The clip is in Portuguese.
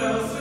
Não